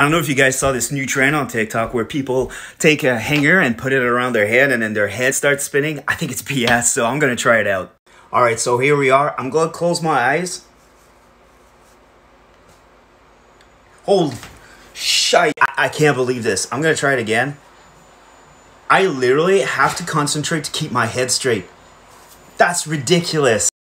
I don't know if you guys saw this new trend on TikTok where people take a hanger and put it around their head and then their head starts spinning. I think it's BS, so I'm gonna try it out. All right, so here we are. I'm gonna close my eyes. Holy shite, I, I can't believe this. I'm gonna try it again. I literally have to concentrate to keep my head straight. That's ridiculous.